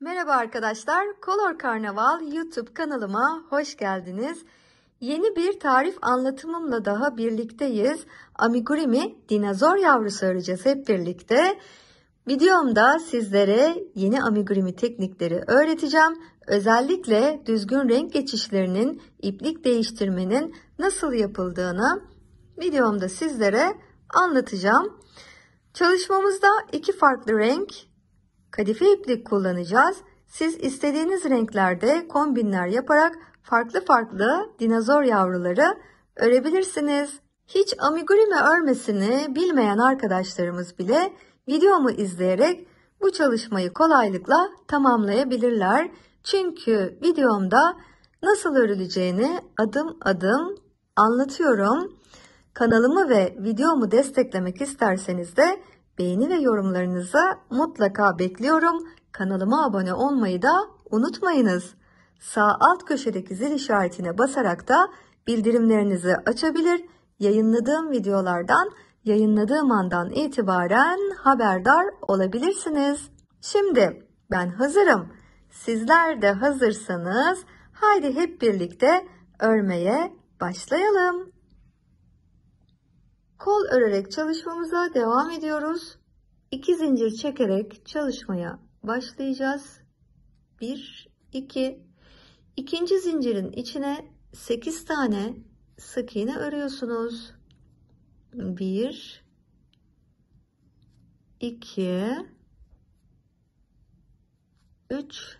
Merhaba arkadaşlar, Color Karnaval YouTube kanalıma hoş geldiniz. Yeni bir tarif anlatımımla daha birlikteyiz. Amigurumi dinozor yavrusu öreceğiz hep birlikte. Videomda sizlere yeni amigurumi teknikleri öğreteceğim. Özellikle düzgün renk geçişlerinin, iplik değiştirmenin nasıl yapıldığını videomda sizlere anlatacağım. Çalışmamızda iki farklı renk kadife iplik kullanacağız. Siz istediğiniz renklerde kombinler yaparak farklı farklı dinozor yavruları örebilirsiniz. Hiç amigurumi örmesini bilmeyen arkadaşlarımız bile videomu izleyerek bu çalışmayı kolaylıkla tamamlayabilirler. Çünkü videomda nasıl örüleceğini adım adım anlatıyorum. Kanalımı ve videomu desteklemek isterseniz de beğeni ve yorumlarınızı mutlaka bekliyorum. Kanalıma abone olmayı da unutmayınız. Sağ alt köşedeki zil işaretine basarak da bildirimlerinizi açabilir, yayınladığım videolardan yayınladığım andan itibaren haberdar olabilirsiniz. Şimdi ben hazırım. Sizler de hazırsanız haydi hep birlikte örmeye başlayalım. Kol örerek çalışmamıza devam ediyoruz. 2 zincir çekerek çalışmaya başlayacağız. 1 2 İkinci zincirin içine 8 tane sık iğne örüyorsunuz. 1 2 3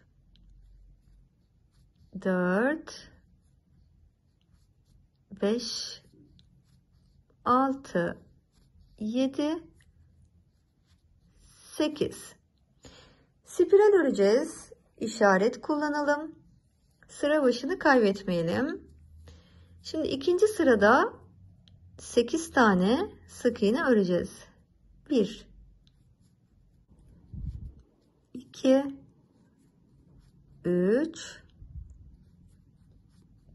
4 5 6 7 8 spiral öreceğiz. İşaret kullanalım. Sıra başını kaybetmeyelim. Şimdi ikinci sırada 8 tane sık iğne öreceğiz. 1 2 3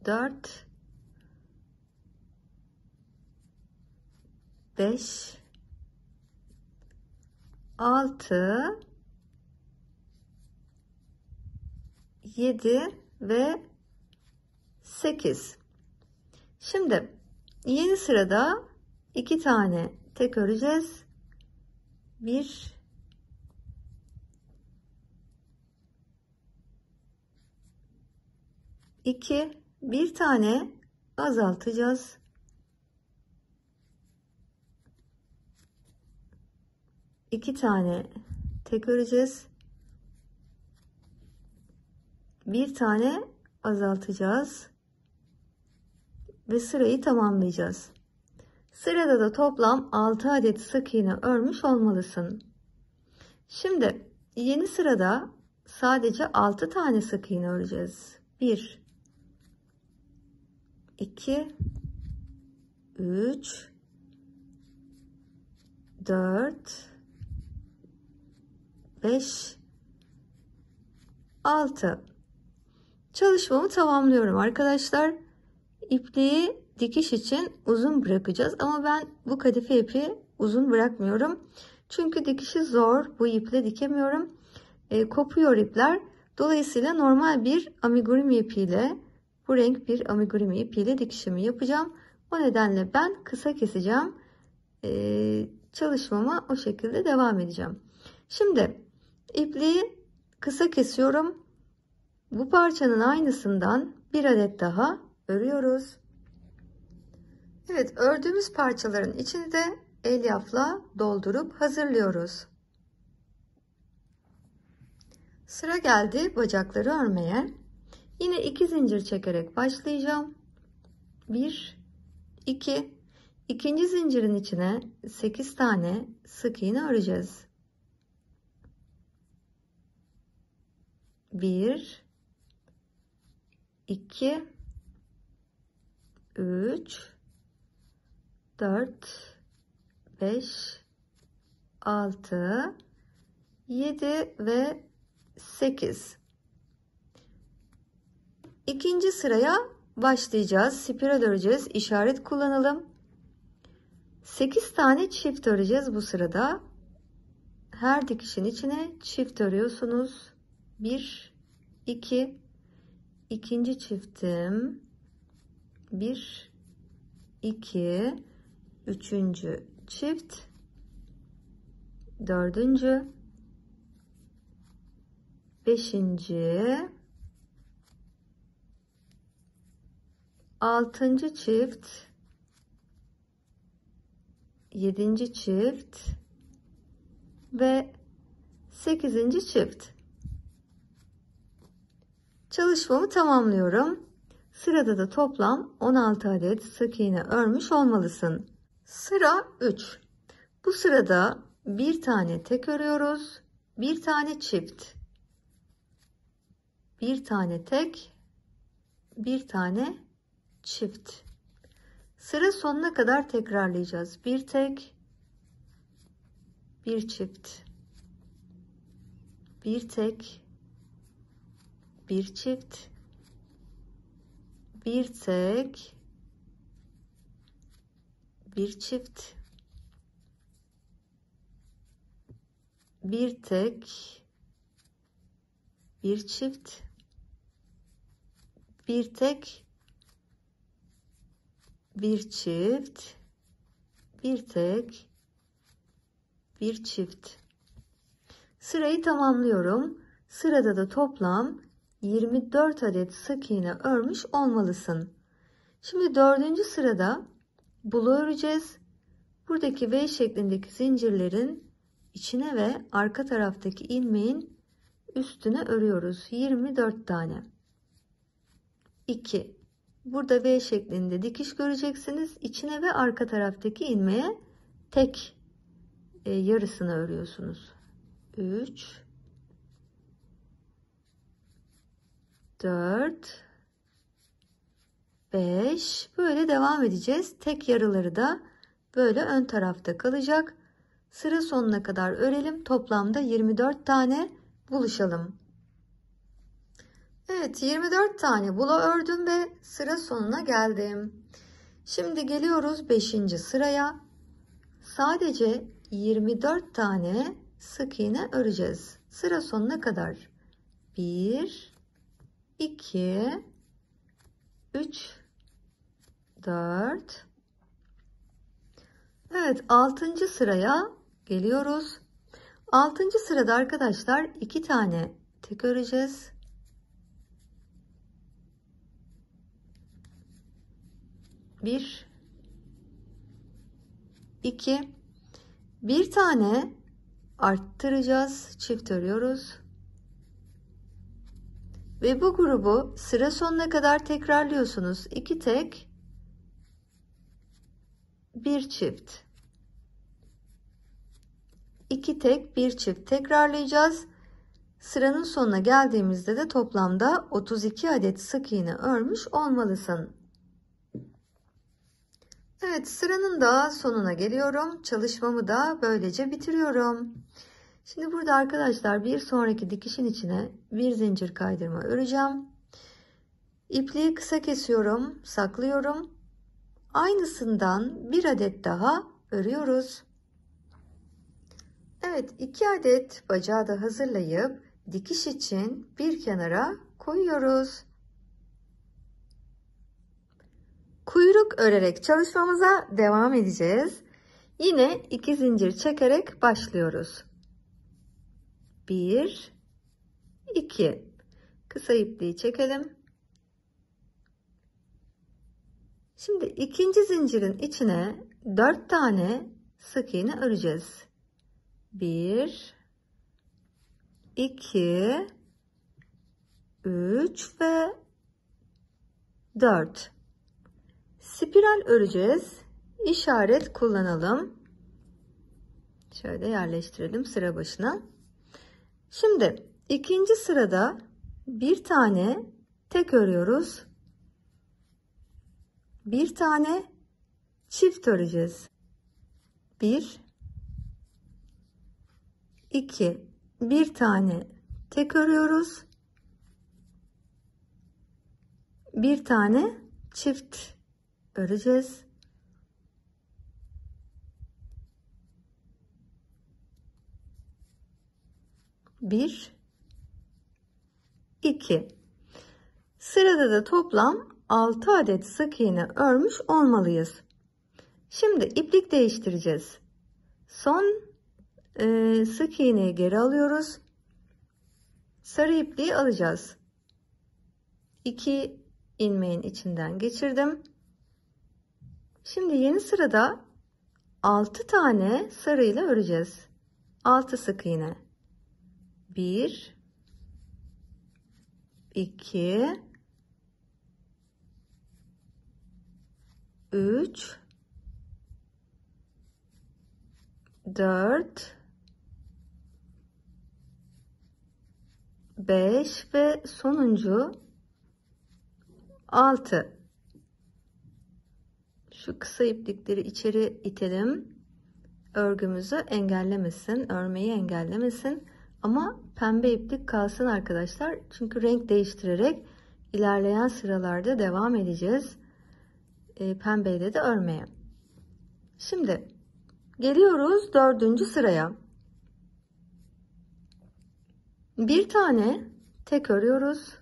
4 5 6 7 ve 8 şimdi yeni sırada iki tane tek öreceğiz. 1 2 bir tane azaltacağız iki tane tek öreceğiz. Bir tane azaltacağız. Ve sırayı tamamlayacağız. Sırada da toplam 6 adet sık iğne örmüş olmalısın. Şimdi yeni sırada sadece 6 tane sık iğne öreceğiz. 1 2 3 4 5 6 çalışmamı tamamlıyorum arkadaşlar. İpliği dikiş için uzun bırakacağız ama ben bu kadife ipi uzun bırakmıyorum. Çünkü dikişi zor bu iple dikemiyorum. E, kopuyor ipler. Dolayısıyla normal bir amigurumi ipiyle bu renk bir amigurumi ipiyle dikişimi yapacağım. O nedenle ben kısa keseceğim. Ee, çalışmama o şekilde devam edeceğim. Şimdi İpliği kısa kesiyorum. Bu parçanın aynısından bir adet daha örüyoruz. Evet ördüğümüz parçaların içini de elyafla doldurup hazırlıyoruz. Sıra geldi bacakları örmeye. Yine iki zincir çekerek başlayacağım. 1 2 ikinci zincirin içine 8 tane sık iğne öreceğiz. 1 2 3 4 5 6 7 ve 8 İkinci sıraya başlayacağız. Spiral öreceğiz. İşaret kullanalım. 8 tane çift öreceğiz bu sırada. Her dikişin içine çift örüyorsunuz. 1 2 ikinci çiftim. 1 2 üçüncü çift. Dördüncü. Beşinci. Altıncı çift. Yedinci çift. Ve sekizinci çift çalışmamı tamamlıyorum. Sırada da toplam 16 adet sık iğne örmüş olmalısın. Sıra 3 bu sırada bir tane tek örüyoruz. Bir tane çift. Bir tane tek bir tane çift. Sıra sonuna kadar tekrarlayacağız. Bir tek bir çift. Bir tek bir çift. Bir tek. Bir çift. Bir tek. Bir çift. Bir tek. Bir çift. Bir tek. Bir çift. Sırayı tamamlıyorum. Sırada da toplam 24 adet sık iğne örmüş olmalısın. Şimdi dördüncü sırada bulu öreceğiz. Buradaki V şeklindeki zincirlerin içine ve arka taraftaki ilmeğin üstüne örüyoruz. 24 tane. 2 burada V şeklinde dikiş göreceksiniz. İçine ve arka taraftaki ilmeğe tek e, yarısını örüyorsunuz. 3 4 5 böyle devam edeceğiz tek yarıları da böyle ön tarafta kalacak sıra sonuna kadar örelim toplamda 24 tane buluşalım Evet 24 tane bula ördüm ve sıra sonuna geldim. Şimdi geliyoruz 5. sıraya. Sadece 24 tane sık iğne öreceğiz. Sıra sonuna kadar. 1 2 3 4 Evet 6. sıraya geliyoruz. 6. sırada arkadaşlar 2 tane tek öreceğiz. bir iki bir tane arttıracağız çift örüyoruz ve bu grubu sıra sonuna kadar tekrarlıyorsunuz iki tek bir çift iki tek bir çift tekrarlayacağız sıranın sonuna geldiğimizde de toplamda 32 adet sık iğne örmüş olmalısın Evet sıranın da sonuna geliyorum. Çalışmamı da böylece bitiriyorum. Şimdi burada arkadaşlar bir sonraki dikişin içine bir zincir kaydırma öreceğim. İpliği kısa kesiyorum, saklıyorum. Aynısından bir adet daha örüyoruz. Evet iki adet bacağı da hazırlayıp dikiş için bir kenara koyuyoruz. Kuyruk örerek çalışmamıza devam edeceğiz. Yine iki zincir çekerek başlıyoruz. 1 2 Kısa ipliği çekelim. Şimdi ikinci zincirin içine 4 tane sık iğne öreceğiz. 1 2 3 ve 4 Spiral öreceğiz. İşaret kullanalım. Şöyle yerleştirelim sıra başına. Şimdi ikinci sırada bir tane tek örüyoruz. Bir tane çift öreceğiz. Bir, iki, bir tane tek örüyoruz. Bir tane çift öreceğiz. Bir, 2. Sırada da toplam 6 adet sık iğne örmüş olmalıyız. Şimdi iplik değiştireceğiz. Son e, sık iğneyi geri alıyoruz. Sarı ipliği alacağız. 2 ilmeğin içinden geçirdim. Şimdi yeni sırada 6 tane sarı ile öreceğiz. 6 sık iğne. 1 2 3 4 5 ve sonuncu 6 şu kısa iplikleri içeri itelim. Örgümüzü engellemesin örmeyi engellemesin ama pembe iplik kalsın arkadaşlar. Çünkü renk değiştirerek ilerleyen sıralarda devam edeceğiz. E, pembeyle de örmeye. Şimdi geliyoruz dördüncü sıraya. Bir tane tek örüyoruz.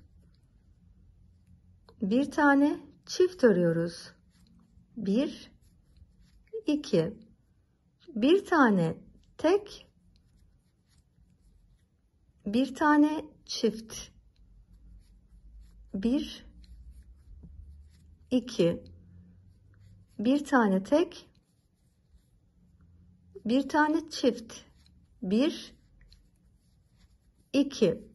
Bir tane çift örüyoruz. Bir, iki, bir tane tek, bir tane çift, bir, iki, bir tane tek, bir tane çift, bir, 2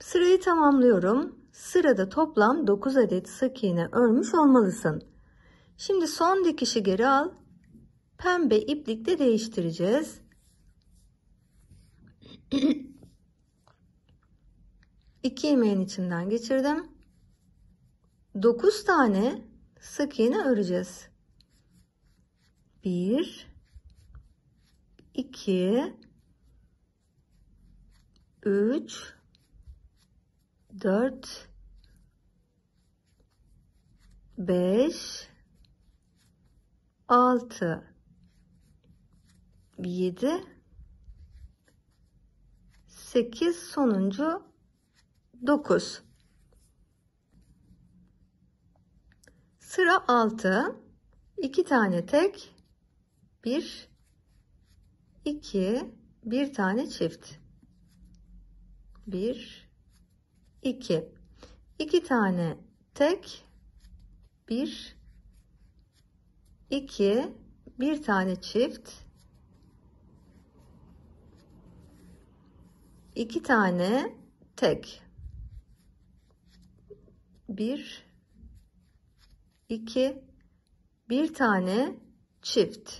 sırayı tamamlıyorum. Sırada toplam 9 adet sık iğne örmüş olmalısın. Şimdi son dikişi geri al. Pembe iplikle değiştireceğiz İki ilmeğin içinden geçirdim. 9 tane sık iğne öreceğiz. 1 2 3 4 5 6 7 8 sonuncu 9 sıra 6 2 tane tek 1 2 bir tane çift. 1 2 2 tane tek 1 2 bir tane çift. 2 tane tek 1 2 bir tane çift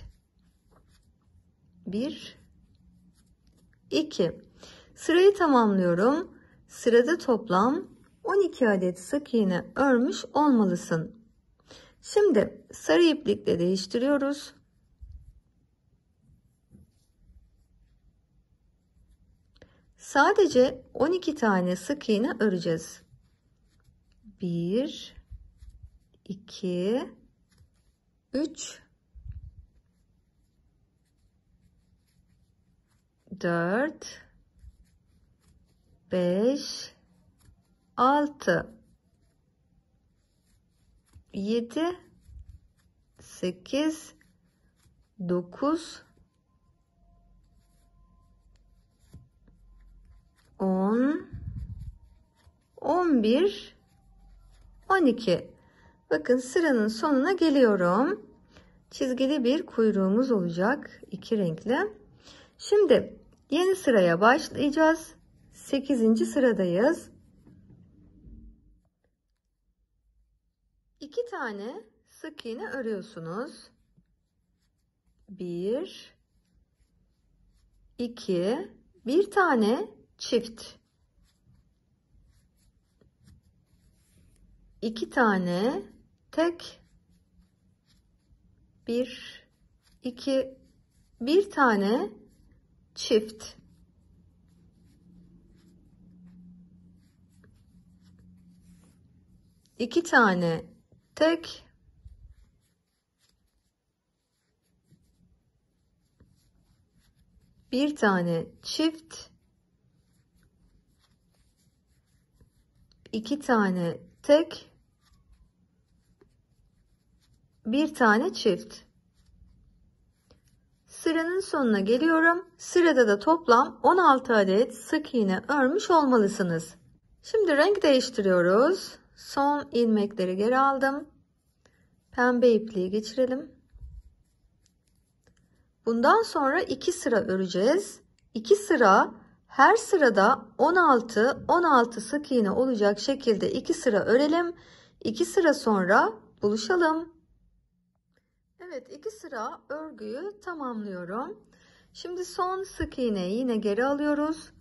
1 2 Sırayı tamamlıyorum. Sırada toplam 12 adet sık iğne örmüş olmalısın. Şimdi sarı iplikle değiştiriyoruz. Sadece 12 tane sık iğne öreceğiz. 1 2 3 4 5 6 7 8 9 10 11 12 bakın sıranın sonuna geliyorum çizgili bir kuyruğumuz olacak iki renkli şimdi yeni sıraya başlayacağız 8. sıradayız. 2 tane sık iğne örüyorsunuz. 1 2 bir tane çift. 2 tane tek 1 2 bir tane çift. iki tane tek bir tane çift iki tane tek, bir tane çift. Sıranın sonuna geliyorum. Sırada da toplam 16 adet sık iğne örmüş olmalısınız. Şimdi renk değiştiriyoruz. Son ilmekleri geri aldım. Pembe ipliği geçirelim. Bundan sonra 2 sıra öreceğiz. 2 sıra her sırada 16 16 sık iğne olacak şekilde 2 sıra örelim. 2 sıra sonra buluşalım. Evet 2 sıra örgüyü tamamlıyorum. Şimdi son sık iğneyi yine geri alıyoruz.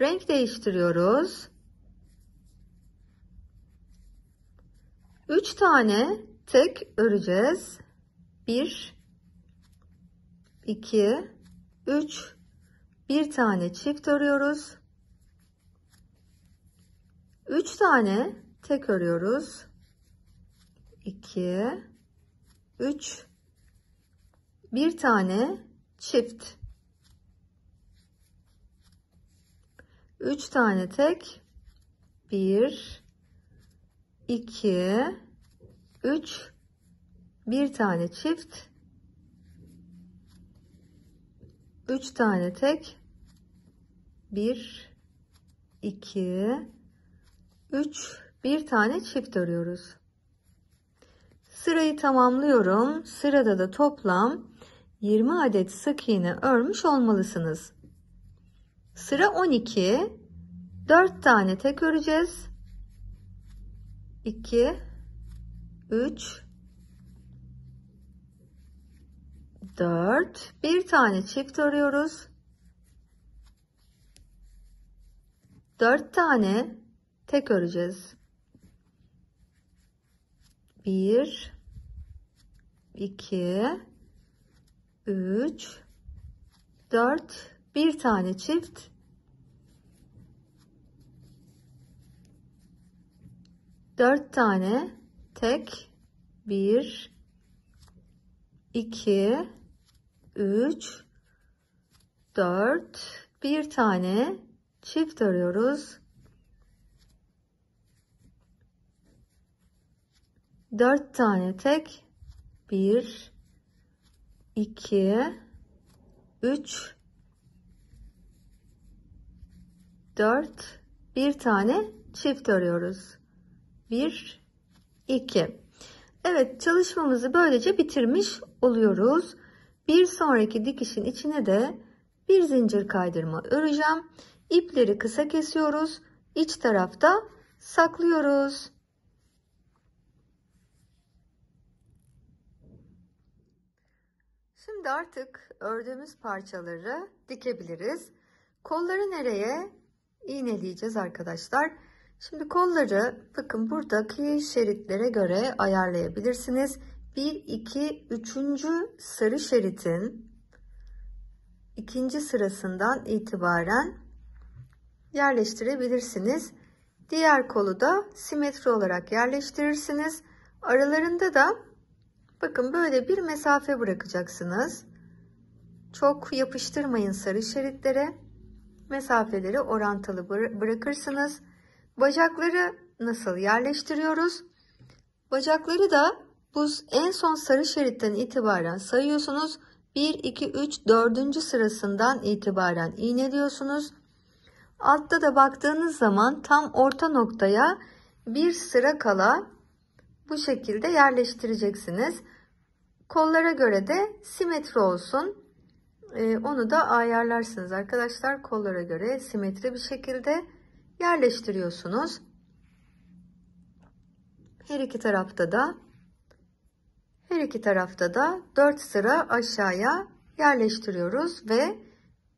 Renk değiştiriyoruz. 3 tane tek öreceğiz. 1 2 3 bir tane çift örüyoruz. 3 tane tek örüyoruz. 2 3 bir tane çift. 3 tane tek. 1 2 3 bir tane çift. 3 tane tek. 1 2 3 bir tane çift örüyoruz. Sırayı tamamlıyorum. Sırada da toplam 20 adet sık iğne örmüş olmalısınız. Sıra 12. 4 tane tek öreceğiz. 2 3 4 bir tane çift örüyoruz. 4 tane tek öreceğiz. 1 2 3 4 bir tane çift. Dört tane tek. Bir iki üç dört. Bir tane çift örüyoruz 4 tane tek 1 2 3 4 bir tane çift örüyoruz 1 2 Evet çalışmamızı böylece bitirmiş oluyoruz. Bir sonraki dikişin içine de bir zincir kaydırma öreceğim. İpleri kısa kesiyoruz. İç tarafta saklıyoruz Şimdi artık ördüğümüz parçaları dikebiliriz. Kolları nereye? İğneleyeceğiz arkadaşlar. Şimdi kolları bakın buradaki şeritlere göre ayarlayabilirsiniz. 1, 2, 3. sarı şeritin ikinci sırasından itibaren yerleştirebilirsiniz. Diğer kolu da simetri olarak yerleştirirsiniz. Aralarında da Bakın böyle bir mesafe bırakacaksınız. Çok yapıştırmayın sarı şeritlere. Mesafeleri orantılı bırakırsınız. Bacakları nasıl yerleştiriyoruz? Bacakları da bu en son sarı şeritten itibaren sayıyorsunuz. 1, 2, 3, 4. sırasından itibaren iğneliyorsunuz. Altta da baktığınız zaman tam orta noktaya bir sıra kala bu şekilde yerleştireceksiniz. Kollara göre de simetri olsun. Ee, onu da ayarlarsınız arkadaşlar. Kollara göre simetri bir şekilde yerleştiriyorsunuz. Her iki tarafta da her iki tarafta da 4 sıra aşağıya yerleştiriyoruz ve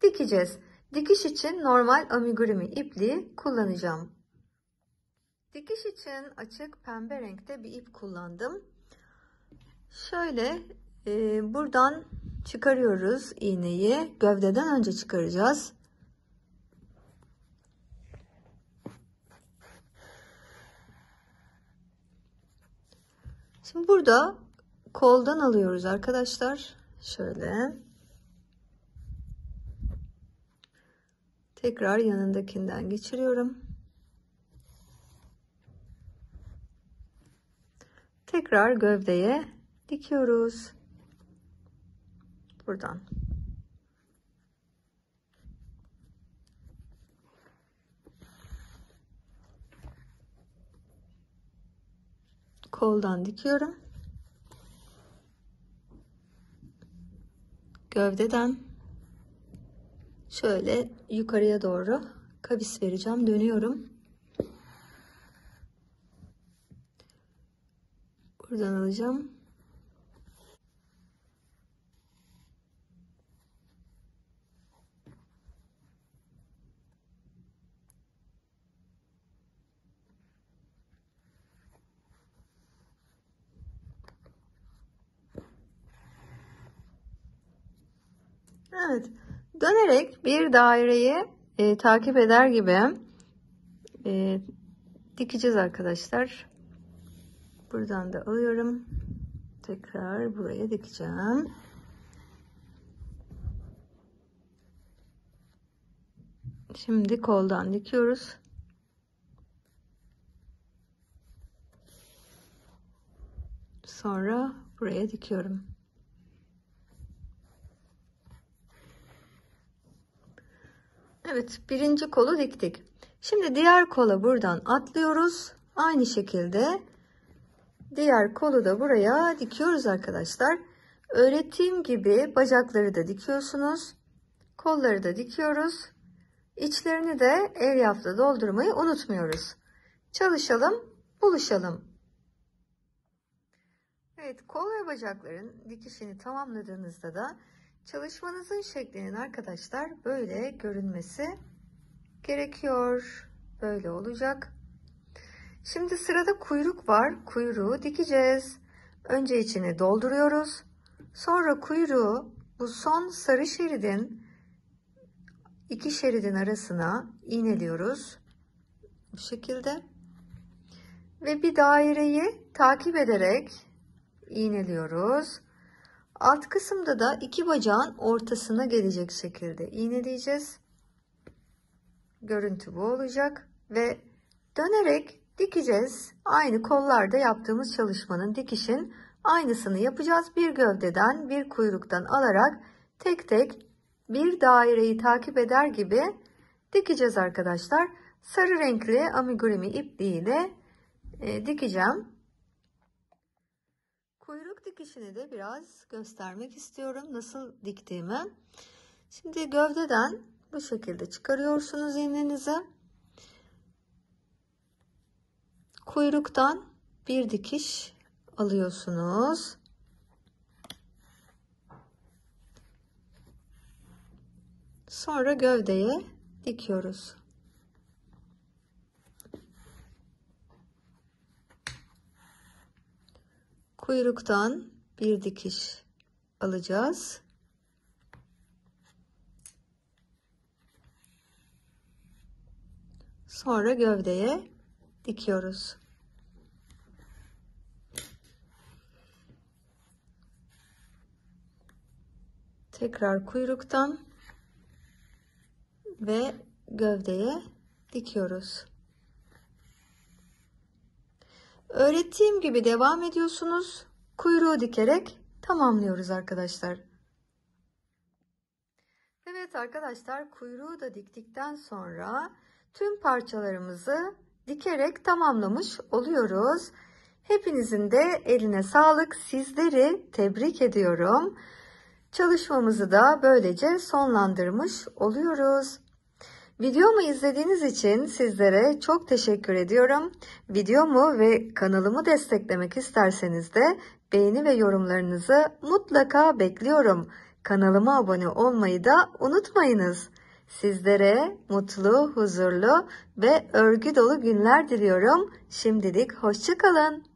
dikeceğiz. Dikiş için normal amigurumi ipliği kullanacağım. Dikiş için açık pembe renkte bir ip kullandım. Şöyle e, buradan çıkarıyoruz iğneyi. Gövdeden önce çıkaracağız. Şimdi burada koldan alıyoruz arkadaşlar. Şöyle. Tekrar yanındakinden geçiriyorum. Tekrar gövdeye dikiyoruz. Buradan. Koldan dikiyorum. Gövdeden şöyle yukarıya doğru kavis vereceğim. Dönüyorum. Buradan alacağım. Evet. Dönerek bir daireyi e, takip eder gibi e, dikeceğiz arkadaşlar. Buradan da alıyorum. Tekrar buraya dikeceğim. Şimdi koldan dikiyoruz. Sonra buraya dikiyorum. Evet birinci kolu diktik. Şimdi diğer kola buradan atlıyoruz. Aynı şekilde diğer kolu da buraya dikiyoruz arkadaşlar. Öğrettiğim gibi bacakları da dikiyorsunuz. Kolları da dikiyoruz. İçlerini de elyafla doldurmayı unutmuyoruz. Çalışalım, buluşalım. Evet, kol ve bacakların dikişini tamamladığınızda da çalışmanızın şeklinin arkadaşlar böyle görünmesi gerekiyor. Böyle olacak. Şimdi sırada kuyruk var. Kuyruğu dikeceğiz. Önce içini dolduruyoruz. Sonra kuyruğu bu son sarı şeridin iki şeridin arasına iğneliyoruz. Bu şekilde. Ve bir daireyi takip ederek iğneliyoruz. Alt kısımda da iki bacağın ortasına gelecek şekilde iğneleyeceğiz. Görüntü bu olacak ve dönerek dikeceğiz. Aynı kollarda yaptığımız çalışmanın dikişin aynısını yapacağız. Bir gövdeden bir kuyruktan alarak tek tek bir daireyi takip eder gibi dikeceğiz arkadaşlar. Sarı renkli amigurumi ipliğiyle e, dikeceğim. Dikişini de biraz göstermek istiyorum nasıl diktiğimi. Şimdi gövdeden bu şekilde çıkarıyorsunuz iğnenizi. Kuyruktan bir dikiş alıyorsunuz. Sonra gövdeye dikiyoruz. Kuyruktan bir dikiş alacağız. Sonra gövdeye dikiyoruz. Tekrar kuyruktan ve gövdeye dikiyoruz. Öğrettiğim gibi devam ediyorsunuz. Kuyruğu dikerek tamamlıyoruz arkadaşlar. Evet arkadaşlar kuyruğu da diktikten sonra tüm parçalarımızı dikerek tamamlamış oluyoruz. Hepinizin de eline sağlık. Sizleri tebrik ediyorum. Çalışmamızı da böylece sonlandırmış oluyoruz. Videomu izlediğiniz için sizlere çok teşekkür ediyorum. Videomu ve kanalımı desteklemek isterseniz de beğeni ve yorumlarınızı mutlaka bekliyorum. Kanalıma abone olmayı da unutmayınız. Sizlere mutlu, huzurlu ve örgü dolu günler diliyorum. Şimdilik hoşçakalın.